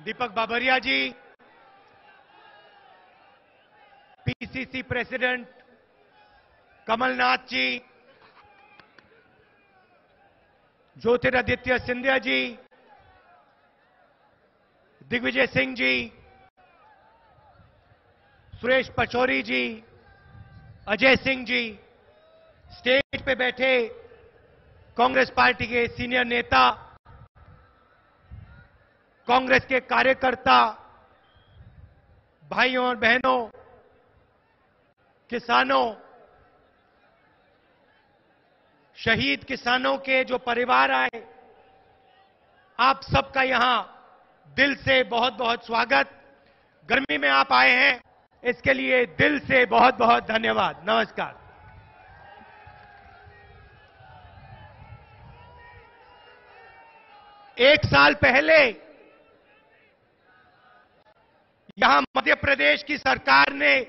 Deepak Babaria ji PCC president Kamal Nath ji, Jyotiraditya Scindia ji, Digvijay Singh ji, Suresh Pachauri ji, Ajay Singh ji, stage पे बैठे Congress party के senior नेता कांग्रेस के कार्यकर्ता, भाइयों और बहनों, किसानों, शहीद किसानों के जो परिवार आए, आप सबका यहाँ दिल से बहुत बहुत स्वागत। गर्मी में आप आए हैं, इसके लिए दिल से बहुत बहुत धन्यवाद। नमस्कार। एक साल पहले यहाँ मध्य प्रदेश की सरकार ने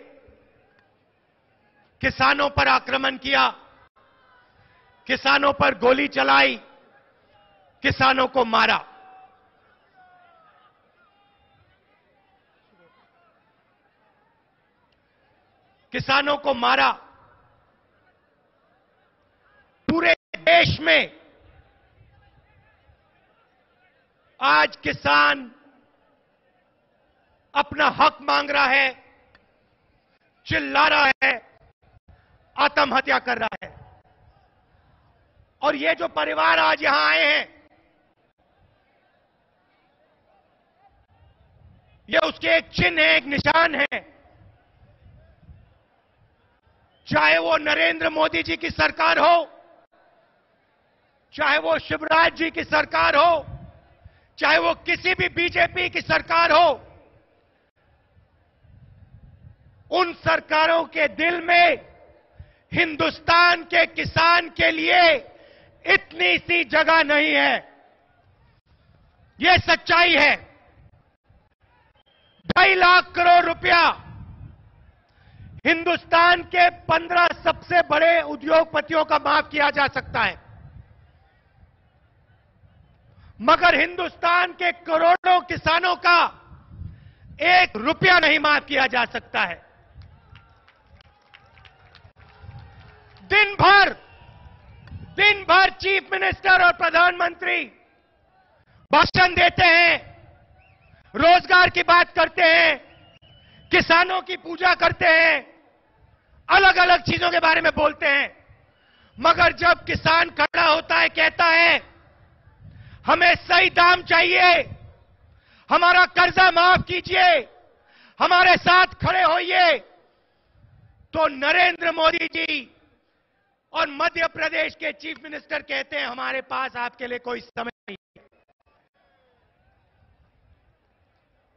किसानों पर आक्रमण किया, किसानों पर गोली चलाई, किसानों को मारा। किसानों को मारा। पूरे देश में आज किसान अपना हक मांग रहा है, चिल्ला रहा है, आत्महत्या कर रहा है। और ये जो परिवार आज यहाँ आए हैं, ये उसके एक चिन्ह है, एक निशान है। चाहे वो नरेंद्र मोदी जी की सरकार हो, चाहे वो शिवराज जी की सरकार हो, चाहे वो किसी भी बीजेपी की सरकार हो उन सरकारों के दिल में हिंदुस्तान के किसान के लिए इतनी सी जगह नहीं है। यह सच्चाई है। ढाई लाख करोड़ रुपया हिंदुस्तान के पंद्रह सबसे बड़े उद्योगपतियों का माफ़ किया जा सकता है। मगर हिंदुस्तान के करोड़ों किसानों का एक रुपया नहीं माफ़ किया जा सकता है। दिन भर दिन भर चीफ मिनिस्टर और प्रधानमंत्री भाषण देते हैं, रोज़गार की बात करते हैं, किसानों की पूजा करते हैं अलग अलग चीज़ों के बारे में बोलते हैं। मगर जब किसान खड़ा होता है, कहता है, हमें सही दाम चाहिए, हमारा कर्जा माफ़ कीजिए, हमारे साथ खड़े होइए तो नरेंद्र मोदी जी और मध्य प्रदेश के चीफ मिनिस्टर कहते हैं, हमारे पास आपके लिए कोई समय नहीं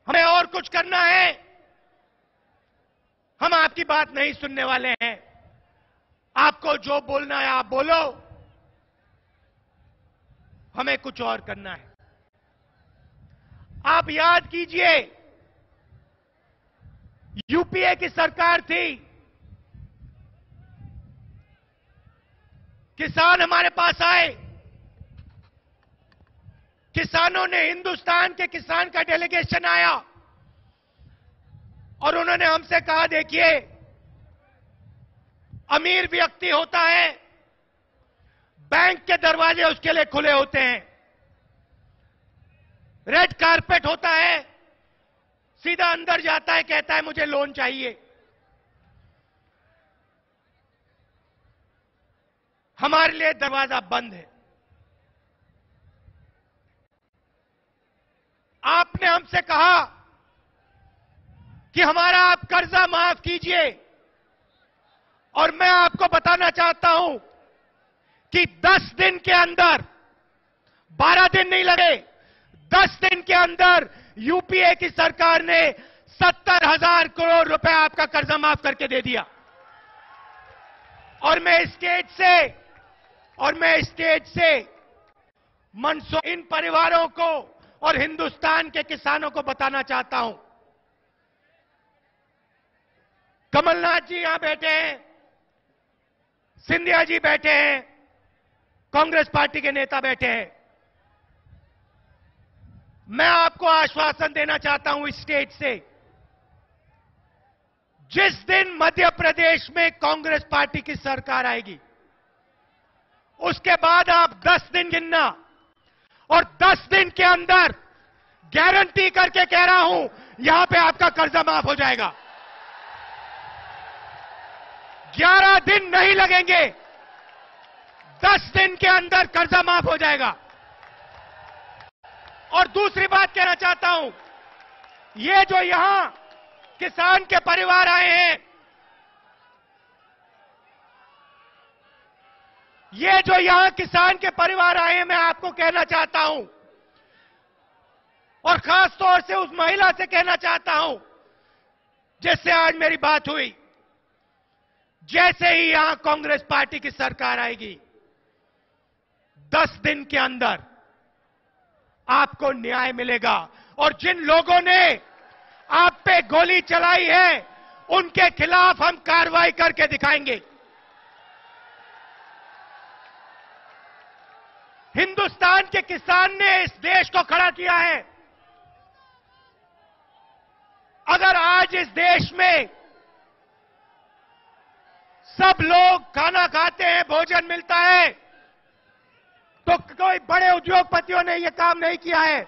हमें और कुछ करना है। हम आपकी बात नहीं सुनने वाले हैं। आपको जो बोलना है, आप बोलो। हमें कुछ और करना है। आप याद कीजिए, यूपीए की सरकार थी। किसान हमारे पास आए। किसानों ने हिंदुस्तान के किसान का डेलीगेशन आया। और उन्होंने हमसे कहा, देखिए, अमीर व्यक्ति होता है, बैंक के दरवाजे उसके लिए खुले होते हैं। रेड कारपेट होता है, सीधा अंदर जाता है, कहता है, मुझे लोन चाहिए। हमारे लिए दरवाज़ा बंद है। आपने हमसे कहा कि हमारा आप कर्जा माफ़ कीजिए। और मैं आपको बताना चाहता हूँ कि 10 दिन के अंदर 12 दिन नहीं लगे 10 दिन के अंदर यूपीए की सरकार ने सत्तर हज़ार करोड़ रुपए आपका कर्जा माफ़ करके दे दिया। और मैं स्टेज से और मैं स्टेज से मनसो इन परिवारों को और हिंदुस्तान के किसानों को बताना चाहता हूँ। कमलनाथ जी यहाँ बैठे हैं, सिंधिया जी बैठे हैं, कांग्रेस पार्टी के नेता बैठे हैं। मैं आपको आश्वासन देना चाहता हूँ इस स्टेज से, जिस दिन मध्य प्रदेश में कांग्रेस पार्टी की सरकार आएगी उसके बाद आप 10 दिन गिनना। और 10 दिन के अंदर गारंटी करके कह रहा हूँ, यहाँ पे आपका कर्जा माफ़ हो जाएगा। 11 दिन नहीं लगेंगे 10 दिन के अंदर कर्जा माफ़ हो जाएगा। और दूसरी बात कहना चाहता हूँ, ये जो यहाँ किसान के परिवार आए हैं ये जो यहाँ किसान के परिवार आए हैं, मैं आपको कहना चाहता हूँ। और खास तौर से उस महिला से कहना चाहता हूँ, जिससे आज मेरी बात हुई। जैसे ही यहाँ कांग्रेस पार्टी की सरकार आएगी, दस दिन के अंदर आपको न्याय मिलेगा। और जिन लोगों ने आप पे गोली चलाई है, उनके खिलाफ हम कार्रवाई करके दिखाएँगे। हिंदुस्तान के किसान ने इस देश को खड़ा किया है। अगर आज इस देश में सब लोग खाना खाते हैं, भोजन मिलता है तो कोई बड़े उद्योगपतियों ने यह काम नहीं किया है।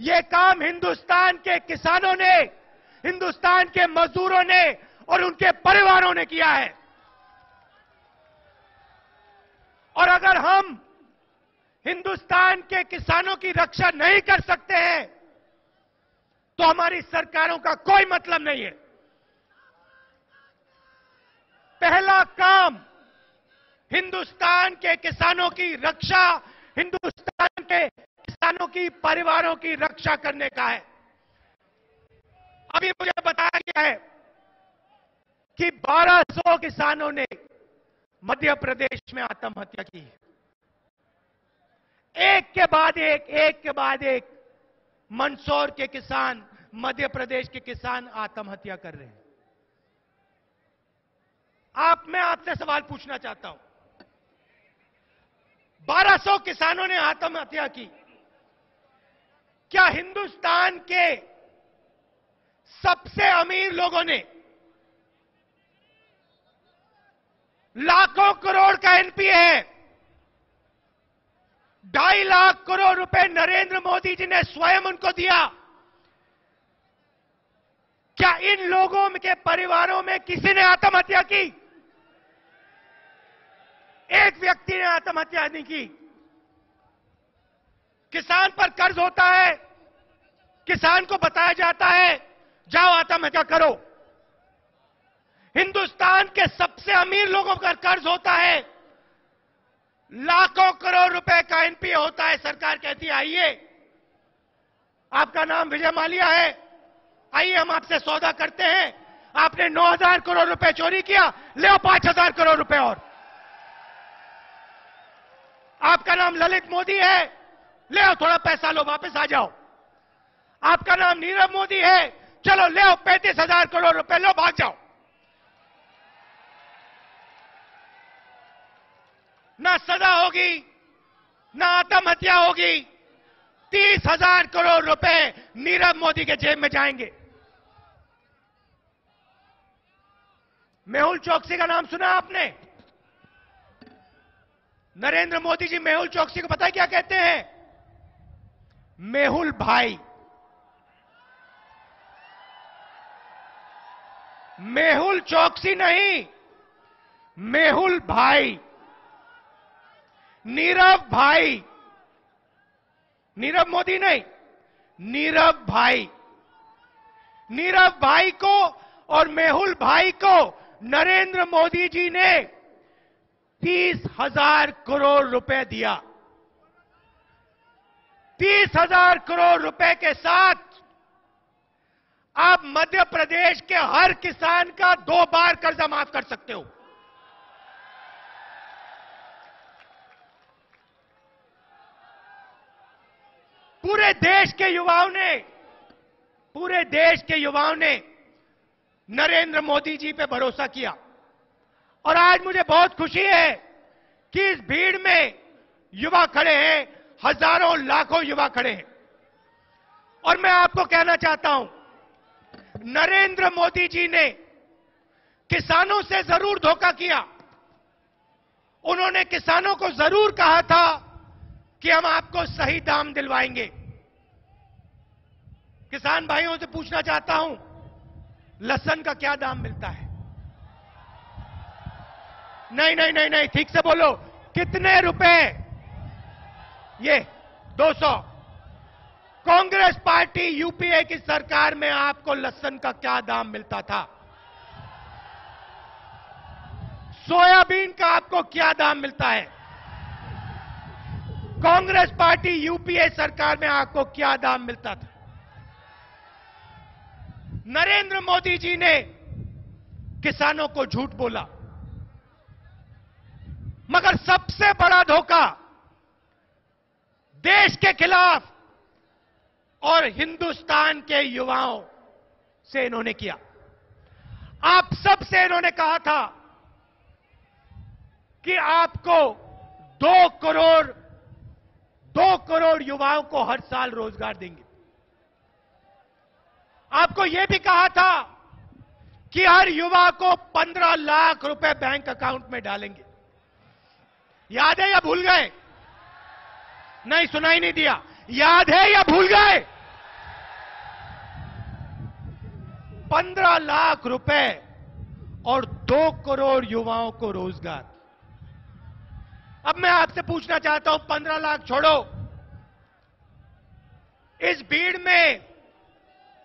यह काम हिंदुस्तान के किसानों ने, हिंदुस्तान के मजदूरों ने और उनके परिवारों ने किया है। और अगर हम हिंदुस्तान के किसानों की रक्षा नहीं कर सकते हैं तो हमारी सरकारों का कोई मतलब नहीं है। पहला काम हिंदुस्तान के किसानों की रक्षा, हिंदुस्तान के किसानों की परिवारों की रक्षा करने का है। अभी मुझे बताया गया है कि 1200 किसानों ने मध्य प्रदेश में आत्महत्या की है। एक के बाद एक एक के बाद एक। मंदसौर के किसान, मध्य प्रदेश के किसान आत्महत्या कर रहे हैं। आप, मैं आपसे सवाल पूछना चाहता हूँ। 1200 किसानों ने आत्महत्या की। क्या हिंदुस्तान के सबसे अमीर लोगों ने लाखों करोड़ का एनपीए है? ढाई लाख करोड़ रुपए नरेंद्र मोदी जी ने स्वयं उनको दिया। क्या इन लोगों के परिवारों में किसी ने आत्महत्या की? एक व्यक्ति ने आत्महत्या नहीं की। किसान पर कर्ज होता है, किसान को बताया जाता है, जाओ आत्महत्या करो। हिंदुस्तान के सबसे अमीर लोगों का कर्ज होता है। लाखों करोड़ रुपए का एनपीए होता है, सरकार कहती है, आइए। आपका नाम विजय मालिया है। आइए, हम आपसे सौदा करते हैं। आपने 9000 करोड़ रुपए चोरी किया, ले 5000 करोड़ रुपए और। आपका नाम ललित मोदी है, ले आओ थोड़ा पैसा लो, वापस आ जाओ। आपका नाम नीरव मोदी है, चलो ले आओ पैंतीस हज़ार करोड़ रुपए, लो, भाग जाओ। ना सजा होगी, ना आत्महत्या होगी। तीस हज़ार करोड़ रुपए नीरव मोदी के जेब में जाएँगे। मेहुल चौकसी का नाम सुना आपने? नरेंद्र मोदी जी मेहुल चौकसी को पता है क्या कहते हैं? मेहुल भाई। मेहुल चौकसी नहीं, मेहुल भाई। नीरव भाई। नीरव मोदी नहीं, नीरव भाई। नीरव भाई को और मेहुल भाई को नरेंद्र मोदी जी ने तीस हज़ार करोड़ रुपए दिया। तीस हज़ार करोड़ रुपए के साथ आप मध्य प्रदेश के हर किसान का दो बार कर्जा माफ़ कर सकते हो। पूरे देश के युवाओं ने, पूरे देश के युवाओं ने नरेंद्र मोदी जी पे भरोसा किया। और आज मुझे बहुत खुशी है कि इस भीड़ में युवा खड़े हैं, हज़ारों, लाखों युवा खड़े हैं। और मैं आपको कहना चाहता हूँ, नरेंद्र मोदी जी ने किसानों से ज़रूर धोखा किया। उन्होंने किसानों को ज़रूर कहा था कि हम आपको सही दाम दिलवाएँगे। किसान भाइयों से पूछना चाहता हूँ लसन का क्या दाम मिलता है? नहीं नहीं नहीं नहीं, ठीक से बोलो, कितने रुपए? ये 200 कांग्रेस पार्टी यूपीए की सरकार में आपको लसन का क्या दाम मिलता था? सोयाबीन का आपको क्या दाम मिलता है? कांग्रेस पार्टी यूपीए सरकार में आपको क्या दाम मिलता था? नरेंद्र मोदी जी ने किसानों को झूठ बोला। मगर सबसे बड़ा धोखा देश के खिलाफ और हिंदुस्तान के युवाओं से इन्होंने किया। आप सबसे इन्होंने कहा था कि आपको दो करोड़ दो करोड़ युवाओं को हर साल रोज़गार देंगे। आपको यह भी कहा था कि हर युवा को पंद्रह लाख रुपए बैंक अकाउंट में डालेंगे। याद है या भूल गए? नहीं, सुनाई नहीं दिया। याद है या भूल गए? पंद्रह लाख रुपए और दो करोड़ युवाओं को रोज़गार। अब मैं आपसे पूछना चाहता हूँ, पंद्रह लाख छोड़ो। इस भीड़ में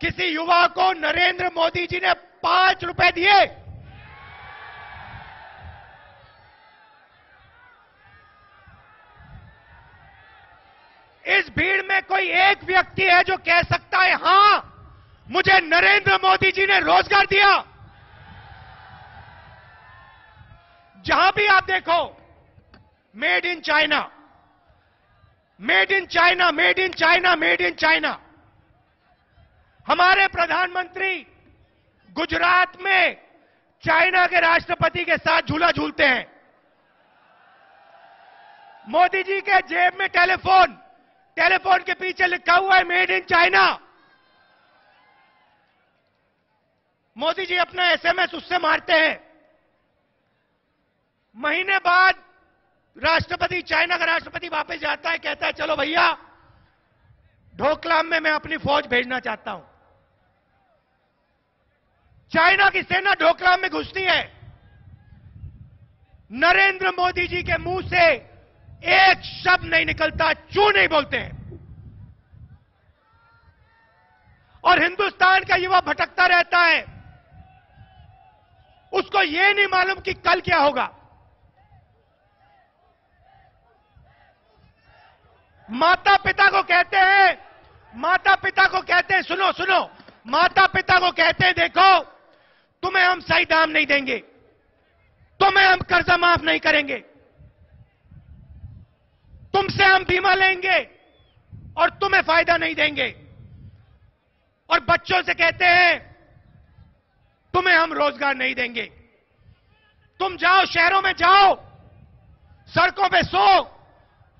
किसी युवा को नरेंद्र मोदी जी ने पाँच रुपए दिए। इस भीड़ में कोई एक व्यक्ति है जो कह सकता है, हाँ, मुझे नरेंद्र मोदी जी ने रोज़गार दिया। जहाँ भी आप देखो made in China made in China made in China made in China हमारे प्रधानमंत्री गुजरात में चाइना के राष्ट्रपति के साथ झूला झूलते हैं। मोदी जी के जेब में टेलीफोन टेलीफोन के पीछे लिखा हुआ है made in China Modi ji अपना एसएमएस उससे मारते हैं। महीने बाद राष्ट्रपति, चाइना का राष्ट्रपति वापस जाता है, कहता है, चलो भैया, ढोकलाम में मैं अपनी फौज भेजना चाहता हूँ। चाइना की सेना ढोकलाम में घुसती है। नरेंद्र मोदी जी के मुँह से एक शब्द नहीं निकलता, चू नहीं बोलते हैं। और हिंदुस्तान का युवा भटकता रहता है। उसको यह नहीं मालूम कि कल क्या होगा। माता पिता को कहते हैं। माता पिता को कहते हैं, सुनो सुनो। माता पिता को कहते हैं, देखो, तुम्हें हम सही दाम नहीं देंगे। तुम्हें हम कर्जा माफ़ नहीं करेंगे। तुमसे हम बीमा लेंगे और तुम्हें फ़ायदा नहीं देंगे। और बच्चों से कहते हैं, तुम्हें हम रोज़गार नहीं देंगे। तुम जाओ, शहरों में जाओ, सड़कों पे सो।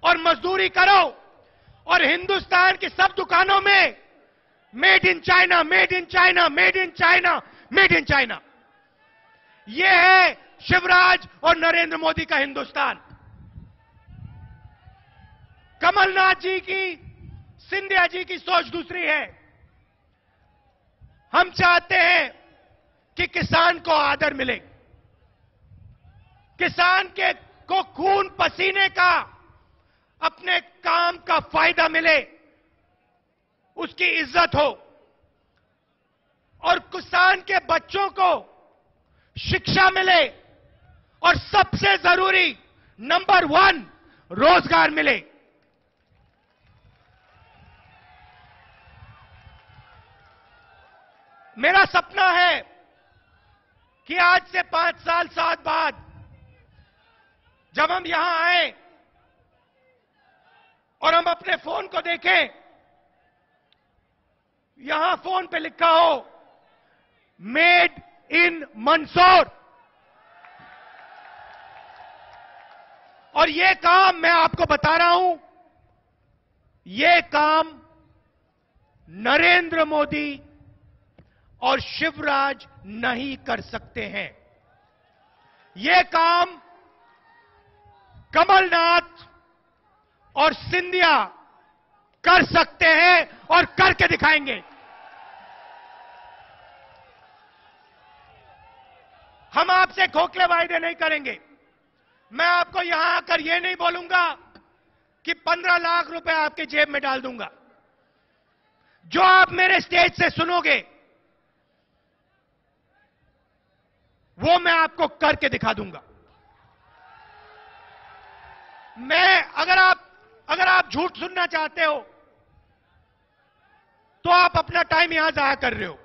और मजदूरी करो। और हिंदुस्तान की सब दुकानों में made in China, made in China, made in China, made in China. यह है शिवराज और नरेंद्र मोदी का हिंदुस्तान। कमलनाथ जी की, सिंधिया जी की सोच दूसरी है। हम चाहते हैं कि किसान को आदर मिले। किसान के को खून पसीने का अपने काम का फ़ायदा मिले, उसकी इज़्ज़त हो, और किसान के बच्चों को शिक्षा मिले, और सबसे ज़रूरी नंबर वन रोज़गार मिले। मेरा सपना है कि आज से पाँच साल, सात बाद जब हम यहाँ आए और हम अपने फ़ोन को देखें। यहाँ फ़ोन पे लिखा हो मेड इन मंदसौर और ये काम मैं आपको बता रहा हूँ, ये काम नरेंद्र मोदी और शिवराज नहीं कर सकते हैं। यह काम कमलनाथ और सिंधिया कर सकते हैं और करके दिखाएँगे। हम आपसे खोखले वायदे नहीं करेंगे। मैं आपको यहाँ आकर यह नहीं बोलूँगा कि पंद्रह लाख रुपए आपके जेब में डाल दूँगा। जो आप मेरे स्टेज से सुनोगे, वो मैं आपको करके दिखा दूँगा। मैं, अगर आप अगर आप झूठ सुनना चाहते हो तो आप अपना टाइम यहाँ जाया कर रहे हो।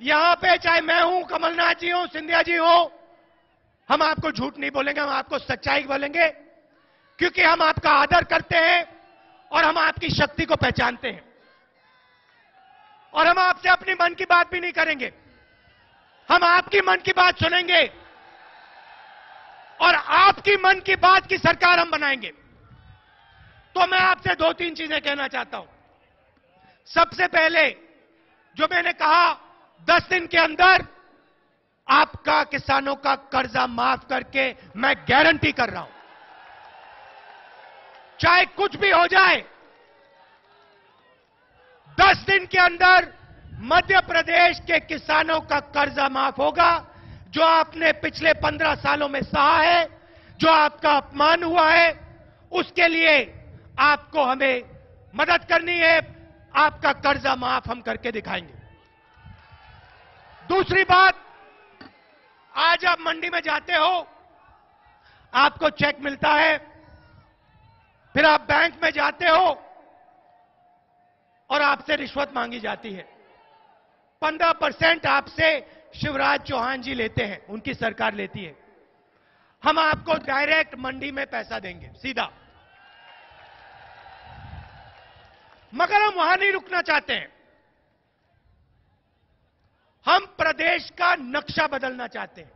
यहाँ पे चाहे मैं हूँ, कमलनाथ जी हूँ, सिंधिया जी हो, हम आपको झूठ नहीं बोलेंगे, हम आपको सच्चाई बोलेंगे, क्योंकि हम आपका आदर करते हैं और हम आपकी शक्ति को पहचानते हैं। और हम आपसे अपनी मन की बात भी नहीं करेंगे। हम आपकी मन की बात सुनेंगे और आपकी मन की बात की सरकार हम बनाएँगे। तो मैं आपसे दो तीन चीज़ें कहना चाहता हूँ। सबसे पहले, जो मैंने कहा, दस दिन के अंदर आपका किसानों का कर्जा माफ़ करके मैं गारंटी कर रहा हूँ। चाहे कुछ भी हो जाए, दस दिन के अंदर मध्य प्रदेश के किसानों का कर्जा माफ़ होगा, जो आपने पिछले पंद्रह सालों में सहा है, जो आपका अपमान हुआ है, उसके लिए आपको हमें मदद करनी है। आपका कर्जा माफ़ हम करके दिखाएँगे। दूसरी बात, आज आप मंडी में जाते हो, आपको चेक मिलता है, फिर आप बैंक में जाते हो और आपसे रिश्वत मांगी जाती है। पंद्रह परसेंट आपसे शिवराज चौहान जी लेते हैं, उनकी सरकार लेती है। हम आपको डायरेक्ट मंडी में पैसा देंगे, सीधा। मगर हम वहाँ नहीं रुकना चाहते हैं। हम प्रदेश का नक्शा बदलना चाहते हैं।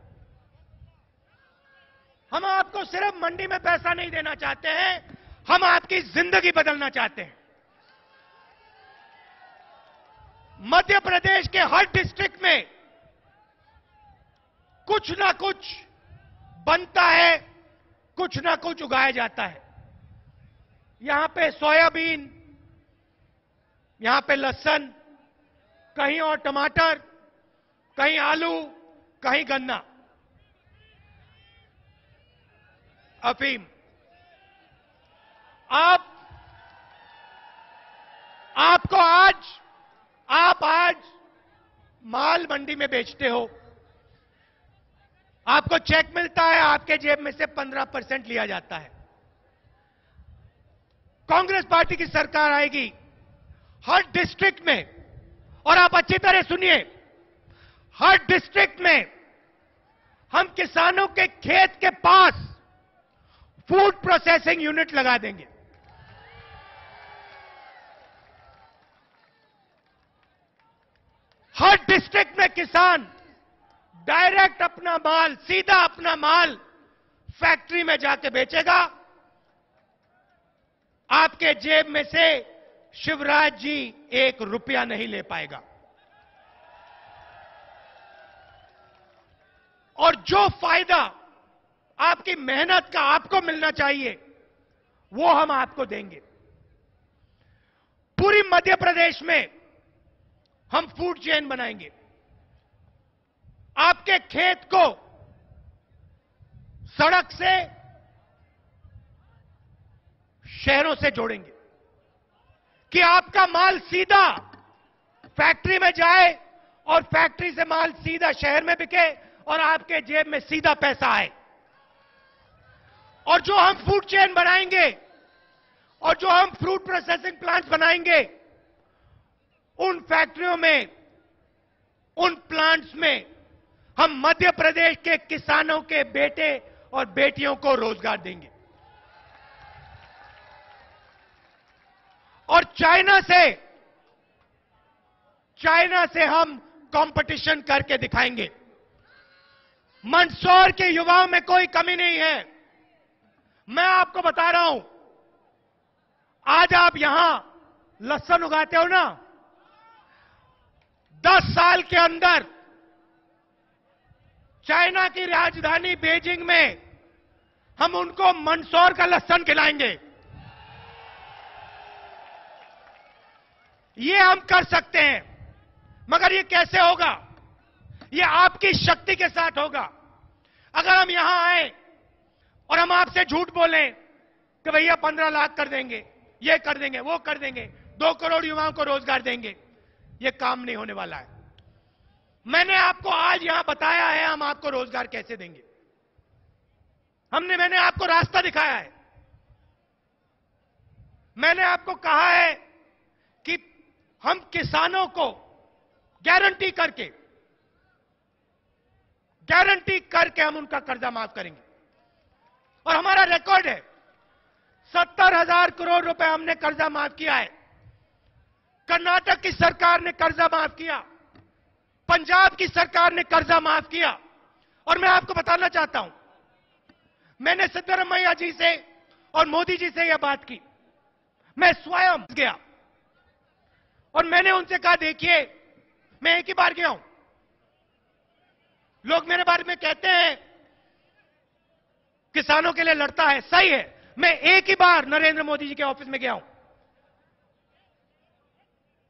हम आपको सिर्फ़ मंडी में पैसा नहीं देना चाहते हैं, हम आपकी ज़िंदगी बदलना चाहते हैं। मध्य प्रदेश के हर डिस्ट्रिक्ट में कुछ ना कुछ बनता है, कुछ ना कुछ उगाया जाता है। यहाँ पे सोयाबीन यहाँ पे लहसन, कहीं और टमाटर, कहीं आलू, कहीं गन्ना। अफीम, आप, आपको आज, आप आज माल मंडी में बेचते हो। आपको चेक मिलता है, आपके जेब में से 15 परसेंट लिया जाता है। कांग्रेस पार्टी की सरकार आएगी हर डिस्ट्रिक्ट में, और आप अच्छी तरह सुनिए, हर डिस्ट्रिक्ट में हम किसानों के खेत के पास फ़ूड प्रोसेसिंग यूनिट लगा देंगे। हर डिस्ट्रिक्ट में किसान डायरेक्ट अपना माल, सीधा अपना माल फैक्ट्री में जाके बेचेगा। आपके जेब में से शिवराज जी एक रुपया नहीं ले पाएगा। और जो फ़ायदा आपकी मेहनत का आपको मिलना चाहिए, वो हम आपको देंगे। पूरी मध्य प्रदेश में हम फ़ूड चेन बनाएँगे। आपके खेत को सड़क से, शहरों से जोड़ेंगे। कि आपका माल सीधा फैक्ट्री में जाए और फैक्ट्री से माल सीधा शहर में बिके और आपके जेब में सीधा पैसा आए। और जो हम फ़ूड चेन बनाएँगे और जो हम फ्रूट प्रोसेसिंग प्लांट्स बनाएँगे, उन फैक्ट्रियों में, उन प्लांट्स में हम मध्य प्रदेश के किसानों के बेटे और बेटियों को रोज़गार देंगे। और चाइना से चाइना से हम कंपटीशन करके दिखाएँगे। मंदसौर के युवाओं में कोई कमी नहीं है। मैं आपको बता रहा हूँ, आज आप यहाँ लहसन उगाते हो ना, दस साल के अंदर चाइना की राजधानी बेजिंग में हम उनको मंदसौर का लहसन खिलाएँगे। ये हम कर सकते हैं। मगर ये कैसे होगा? ये आपकी शक्ति के साथ होगा। अगर हम यहाँ आए और हम आपसे झूठ बोलें कि भैया पंद्रह लाख कर देंगे, ये कर देंगे, वो कर देंगे, दो करोड़ युवाओं को रोज़गार देंगे, ये काम नहीं होने वाला है। मैंने आपको आज यहाँ बताया है हम आपको रोज़गार कैसे देंगे। हमने, मैंने आपको रास्ता दिखाया है। मैंने आपको कहा है हम किसानों को गारंटी करके गारंटी करके हम उनका कर्जा माफ़ करेंगे। और हमारा रिकॉर्ड है, सत्तर हज़ार करोड़ रुपए हमने कर्जा माफ़ किया है। कर्नाटक की सरकार ने कर्जा माफ़ किया, पंजाब की सरकार ने कर्जा माफ़ किया। और मैं आपको बताना चाहता हूँ, मैंने सिद्धरमैया जी से और मोदी जी से यह बात की। मैं स्वयं गया। और मैंने उनसे कहा, देखिए, मैं एक ही बार गया हूँ। लोग मेरे बारे में कहते हैं, किसानों के लिए लड़ता है, सही है, मैं एक ही बार नरेंद्र मोदी जी के ऑफ़िस में गया हूँ।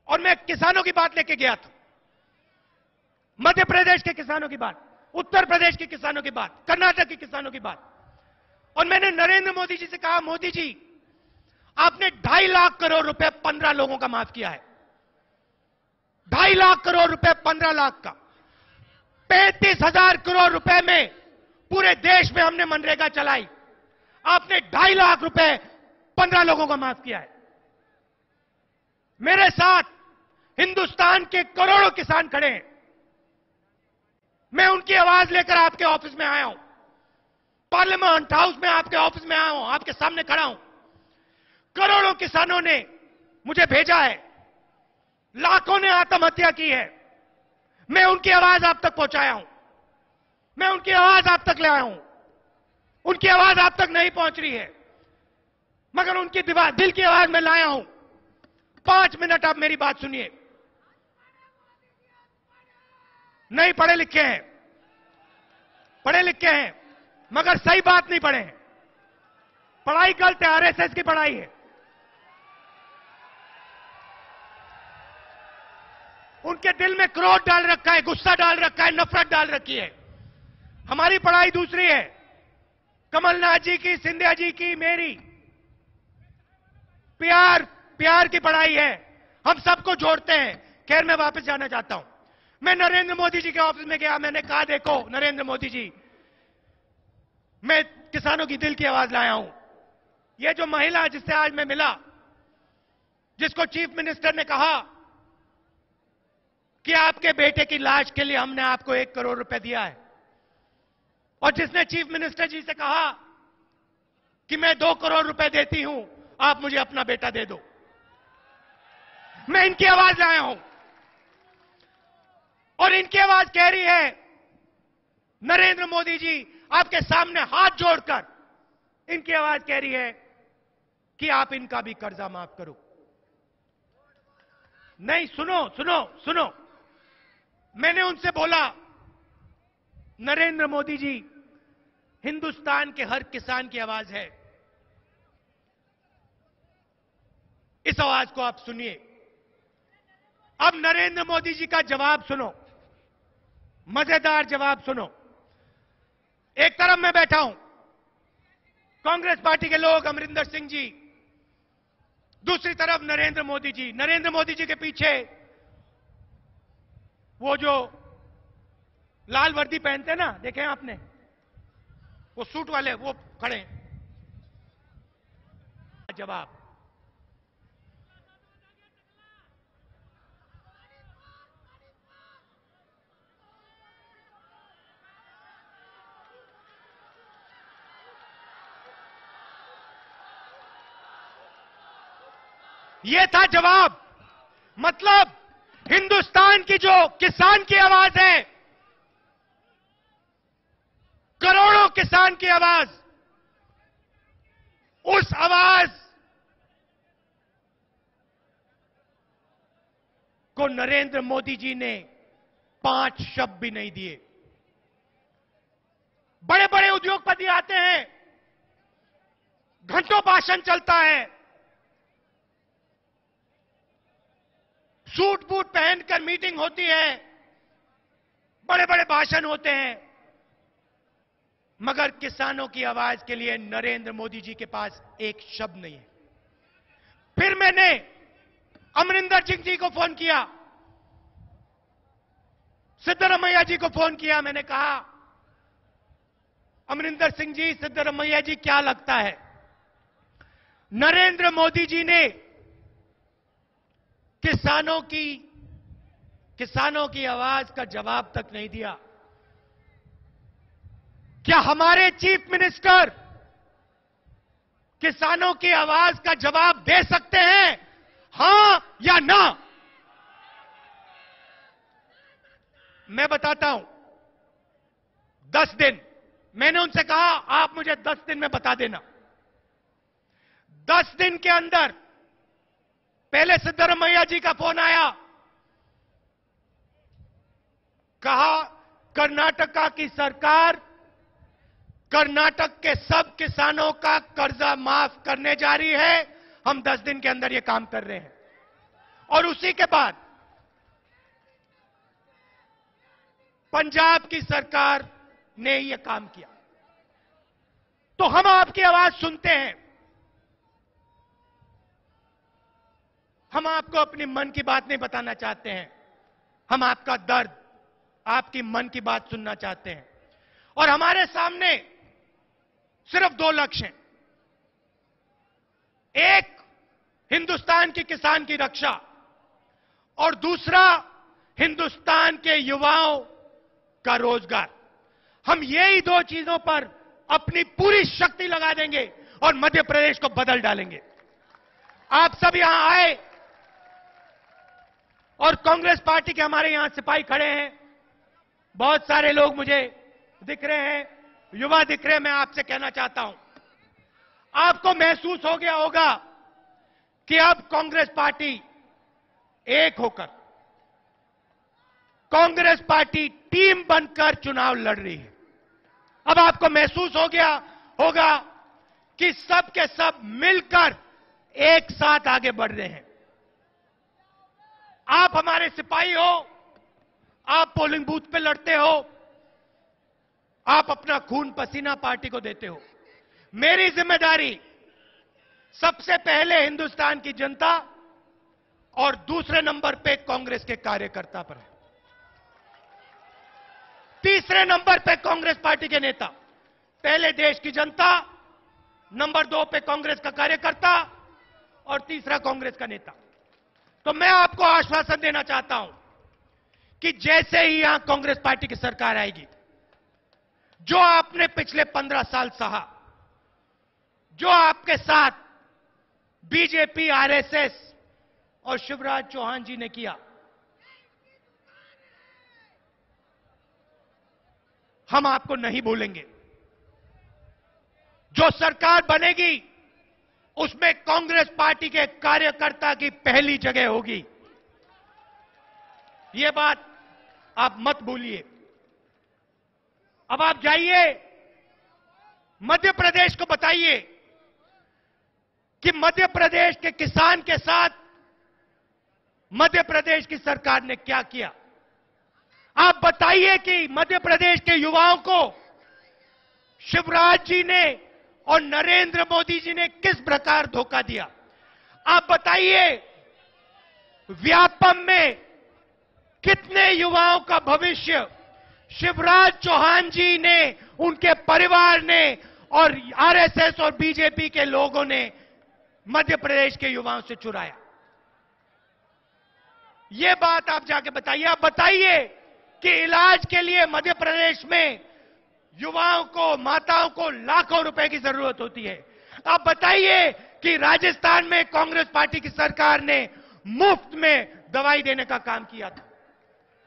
और मैं किसानों की बात लेके गया था। मध्य प्रदेश के किसानों की बात, उत्तर प्रदेश के किसानों की बात, कर्नाटक के किसानों की बात। और मैंने नरेंद्र मोदी जी से कहा, मोदी जी, आपने ढाई लाख करोड़ रुपए पंद्रह लोगों का माफ़ किया है। ढाई लाख करोड़ रुपए पंद्रह लाख का। पैंतीस हज़ार करोड़ रुपए में पूरे देश में हमने मनरेगा चलाई। आपने ढाई लाख रुपए पंद्रह लोगों का माफ़ किया है। मेरे साथ हिंदुस्तान के करोड़ों किसान खड़े हैं। मैं उनकी आवाज़ लेकर आपके ऑफ़िस में आया हूँ। पार्लियामेंट हाउस में आपके ऑफ़िस में आया हूँ, आपके सामने खड़ा हूँ। करोड़ों किसानों ने मुझे भेजा है। लाखों ने आत्महत्या की है। मैं उनकी आवाज़ आप तक पहुँचाया हूँ। मैं उनकी आवाज़ आप तक ले आया हूँ। उनकी आवाज़ आप तक नहीं पहुँच रही है। मगर उनकी दिल की आवाज़ मैं लाया हूँ। पाँच मिनट आप मेरी बात सुनिए। नहीं, पढ़े लिखे हैं। पढ़े लिखे हैं, मगर सही बात नहीं पढ़े हैं। पढ़ाई गलत है आरएसएस की पढ़ाई है। उनके दिल में क्रोध डाल रखा है, गुस्सा डाल रखा है, नफरत डाल रखी है। हमारी पढ़ाई दूसरी है। कमलनाथ जी की, सिंधिया जी की, मेरी। प्यार प्यार की पढ़ाई है। हम सबको जोड़ते हैं। खैर, मैं वापस जाना चाहता हूँ। मैं नरेंद्र मोदी जी के ऑफ़िस में गया, मैंने कहा, देखो, नरेंद्र मोदी जी, मैं किसानों की दिल की आवाज़ लाया हूँ। यह जो महिला जिससे आज मैं मिला, जिसको चीफ मिनिस्टर ने कहा कि आपके बेटे की लाश के लिए हमने आपको एक करोड़ रुपए दिया है। और जिसने चीफ मिनिस्टर जी से कहा कि मैं दो करोड़ रुपए देती हूँ, आप मुझे अपना बेटा दे दो। मैं इनकी आवाज़ लाया हूँ। और इनकी आवाज़ कह रही है, नरेंद्र मोदी जी, आपके सामने हाथ जोड़कर इनकी आवाज़ कह रही है कि आप इनका भी कर्जा माफ़ करो। नहीं, सुनो सुनो सुनो। मैंने उनसे बोला, नरेंद्र मोदी जी, हिंदुस्तान के हर किसान की आवाज़ है। इस आवाज़ को आप सुनिए। अब नरेंद्र मोदी जी का जवाब सुनो। मज़ेदार जवाब सुनो। एक तरफ़ मैं बैठा हूँ, कांग्रेस पार्टी के लोग अमरिंदर सिंह जी। दूसरी तरफ़ नरेंद्र मोदी जी। नरेंद्र मोदी जी के पीछे वो जो लाल वर्दी पहनते ना, देखे आपने? वो सूट वाले, वो खड़े जवाब। ये था जवाब। मतलब हिंदुस्तान की जो किसान की आवाज़ है, करोड़ों किसान की आवाज़, उस आवाज़ को नरेंद्र मोदी जी ने पाँच शब्द भी नहीं दिए। बड़े बड़े उद्योगपति आते हैं, घंटों भाषण चलता है सूट बूट पहनकर मीटिंग होती है बड़े बड़े भाषण होते हैं, मगर किसानों की आवाज़ के लिए नरेंद्र मोदी जी के पास एक शब्द नहीं है। फिर मैंने अमरिंदर सिंह जी को फ़ोन किया, सिद्धरमैया जी को फ़ोन किया, मैंने कहा, अमरिंदर सिंह जी, सिद्धरमैया जी, क्या लगता है? नरेंद्र मोदी जी ने किसानों की किसानों की आवाज़ का जवाब तक नहीं दिया। क्या हमारे चीफ मिनिस्टर किसानों की आवाज़ का जवाब दे सकते हैं? हाँ या ना? मैं बताता हूँ। दस दिन। मैंने उनसे कहा, आप मुझे दस दिन में बता देना। दस दिन के अंदर पहले सिद्धरमैया जी का फ़ोन आया। कहा, कर्नाटका की सरकार कर्नाटक के सब किसानों का कर्जा माफ़ करने जा रही है। हम दस दिन के अंदर ये काम कर रहे हैं। और उसी के बाद पंजाब की सरकार ने यह काम किया। तो हम आपकी आवाज़ सुनते हैं। हम आपको अपनी मन की बात नहीं बताना चाहते हैं। हम आपका दर्द, आपकी मन की बात सुनना चाहते हैं। और हमारे सामने सिर्फ़ दो लक्ष्य हैं। एक, हिंदुस्तान के किसान की रक्षा। और दूसरा, हिंदुस्तान के युवाओं का रोज़गार। हम यही दो चीज़ों पर अपनी पूरी शक्ति लगा देंगे और मध्य प्रदेश को बदल डालेंगे। आप सब यहाँ आए और कांग्रेस पार्टी के हमारे यहाँ सिपाही खड़े हैं। बहुत सारे लोग मुझे दिख रहे हैं, युवा दिख रहे हैं, मैं आपसे कहना चाहता हूँ। आपको महसूस हो गया होगा कि अब कांग्रेस पार्टी एक होकर, कांग्रेस पार्टी टीम बनकर चुनाव लड़ रही है। अब आपको महसूस हो गया होगा कि सब के सब मिलकर एक साथ आगे बढ़ रहे हैं। आप हमारे सिपाही हो, आप पोलिंग बूथ पे लड़ते हो, आप अपना खून पसीना पार्टी को देते हो। मेरी ज़िम्मेदारी सबसे पहले हिंदुस्तान की जनता और दूसरे नंबर पे कांग्रेस के कार्यकर्ता पर है। तीसरे नंबर पे कांग्रेस पार्टी के नेता, पहले देश की जनता, नंबर दो पे कांग्रेस का कार्यकर्ता और तीसरा कांग्रेस का नेता। तो मैं आपको आश्वासन देना चाहता हूँ कि जैसे ही यहाँ कांग्रेस पार्टी की सरकार आएगी, जो आपने पिछले पंद्रह साल सहा, जो आपके साथ बीजेपी, आरएसएस और शिवराज चौहान जी ने किया, हम आपको नहीं भूलेंगे जो सरकार बनेगी उसमें कांग्रेस पार्टी के कार्यकर्ता की पहली जगह होगी। यह बात आप मत भूलिए। अब आप जाइए मध्य प्रदेश को बताइए कि मध्य प्रदेश के किसान के साथ मध्य प्रदेश की सरकार ने क्या किया। आप बताइए कि मध्य प्रदेश के युवाओं को शिवराज जी ने और नरेंद्र मोदी जी ने किस प्रकार धोखा दिया? आप बताइए, व्यापम में कितने युवाओं का भविष्य? शिवराज चौहान जी ने, उनके परिवार ने और आरएसएस और बीजेपी के लोगों ने मध्य प्रदेश के युवाओं से चुराया। यह बात आप जाके बताइए। आप बताइए कि इलाज के लिए मध्य प्रदेश में युवाओं को, माताओं को लाखों रुपए की ज़रूरत होती है। आप बताइए कि राजस्थान में कांग्रेस पार्टी की सरकार ने मुफ़्त में दवाई देने का काम किया था।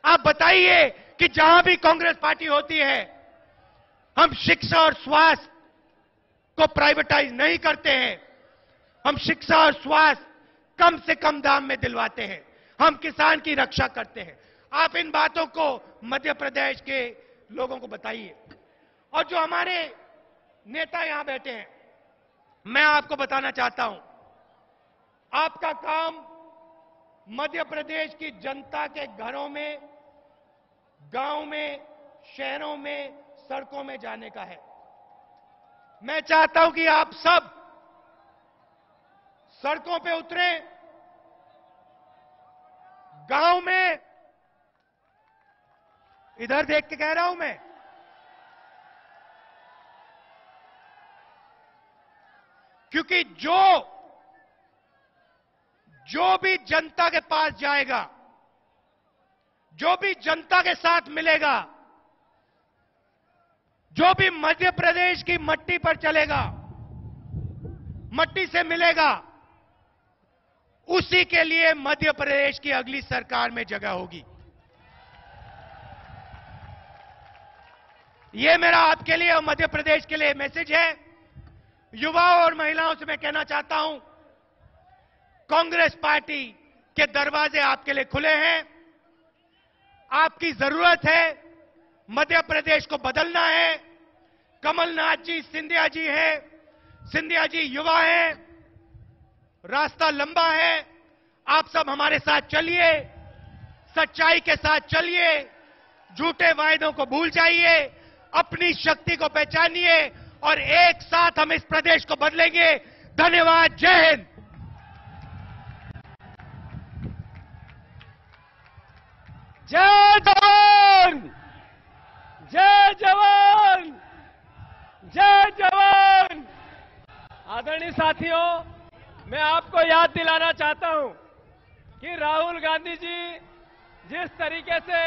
आप बताइए कि जहाँ भी कांग्रेस पार्टी होती है, हम शिक्षा और स्वास्थ्य को प्राइवेटाइज नहीं करते हैं। हम शिक्षा और स्वास्थ्य कम से कम दाम में दिलवाते हैं। हम किसान की रक्षा करते हैं। आप इन बातों को मध्य प्रदेश के लोगों को बताइए। और जो हमारे नेता यहाँ बैठे हैं, मैं आपको बताना चाहता हूँ, आपका काम मध्य प्रदेश की जनता के घरों में, गाँव में, शहरों में, सड़कों में जाने का है। मैं चाहता हूँ कि आप सब सड़कों पे उतरे, गाँव में, इधर देख के कह रहा हूँ मैं क्योंकि जो जो भी जनता के पास जाएगा, जो भी जनता के साथ मिलेगा, जो भी मध्य प्रदेश की मट्टी पर चलेगा, मट्टी से मिलेगा, उसी के लिए मध्य प्रदेश की अगली सरकार में जगह होगी। ये मेरा आपके लिए और मध्य प्रदेश के लिए मैसेज है। युवाओं और महिलाओं से मैं कहना चाहता हूँ, कांग्रेस पार्टी के दरवाजे आपके लिए खुले हैं। आपकी ज़रूरत है मध्य प्रदेश को बदलना है। कमलनाथ जी सिंधिया जी हैं, सिंधिया जी युवा हैं, रास्ता लंबा है। आप सब हमारे साथ चलिए, सच्चाई के साथ चलिए, झूठे वायदों को भूल जाइए, अपनी शक्ति को पहचानिए और एक साथ हम इस प्रदेश को बदलेंगे। धन्यवाद, जय हिंद। जय जवान! जय जवान! जय जवान! आदरणीय साथियों, मैं आपको याद दिलाना चाहता हूँ कि राहुल गांधी जी जिस तरीके से